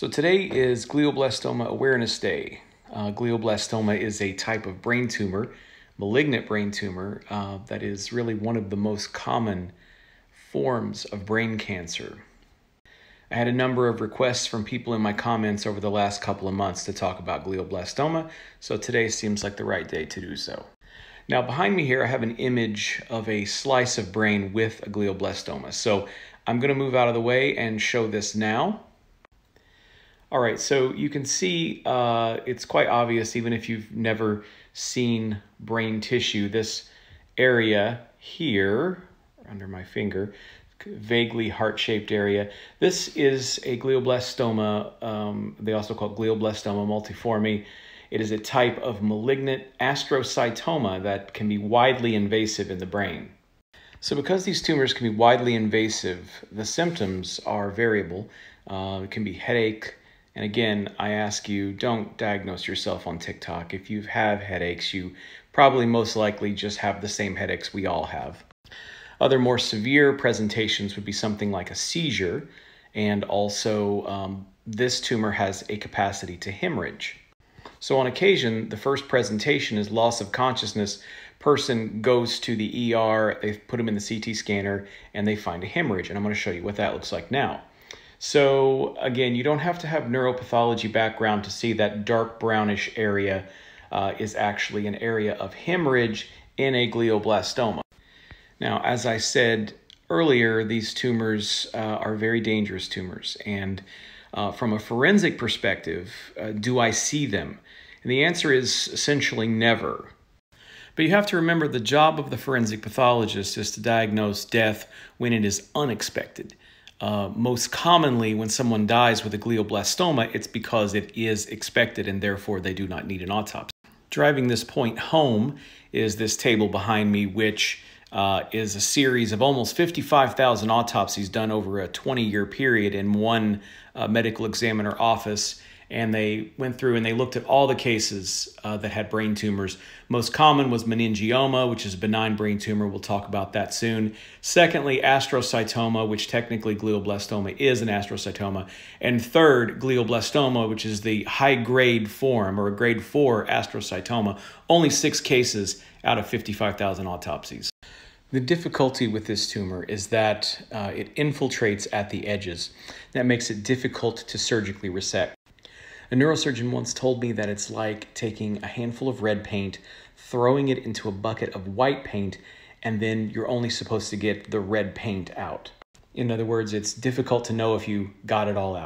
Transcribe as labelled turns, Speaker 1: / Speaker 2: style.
Speaker 1: So today is glioblastoma awareness day. Uh, glioblastoma is a type of brain tumor, malignant brain tumor, uh, that is really one of the most common forms of brain cancer. I had a number of requests from people in my comments over the last couple of months to talk about glioblastoma, so today seems like the right day to do so. Now, behind me here, I have an image of a slice of brain with a glioblastoma. So I'm going to move out of the way and show this now. All right, so you can see uh, it's quite obvious, even if you've never seen brain tissue, this area here under my finger, vaguely heart-shaped area. This is a glioblastoma. Um, they also call it glioblastoma multiforme. It is a type of malignant astrocytoma that can be widely invasive in the brain. So because these tumors can be widely invasive, the symptoms are variable. Uh, it can be headache, and again, I ask you, don't diagnose yourself on TikTok. If you have headaches, you probably most likely just have the same headaches we all have. Other more severe presentations would be something like a seizure, and also um, this tumor has a capacity to hemorrhage. So on occasion, the first presentation is loss of consciousness. Person goes to the ER, they put him in the CT scanner, and they find a hemorrhage. And I'm going to show you what that looks like now. So again, you don't have to have neuropathology background to see that dark brownish area uh, is actually an area of hemorrhage in a glioblastoma. Now, as I said earlier, these tumors uh, are very dangerous tumors. And uh, from a forensic perspective, uh, do I see them? And the answer is essentially never. But you have to remember the job of the forensic pathologist is to diagnose death when it is unexpected. Uh, most commonly, when someone dies with a glioblastoma, it's because it is expected and therefore they do not need an autopsy. Driving this point home is this table behind me, which uh, is a series of almost 55,000 autopsies done over a 20 year period in one uh, medical examiner office and they went through and they looked at all the cases uh, that had brain tumors. Most common was meningioma, which is a benign brain tumor. We'll talk about that soon. Secondly, astrocytoma, which technically glioblastoma is an astrocytoma. And third, glioblastoma, which is the high grade form or a grade 4 astrocytoma. Only six cases out of 55,000 autopsies. The difficulty with this tumor is that uh, it infiltrates at the edges. That makes it difficult to surgically resect. A neurosurgeon once told me that it's like taking a handful of red paint, throwing it into a bucket of white paint, and then you're only supposed to get the red paint out. In other words, it's difficult to know if you got it all out.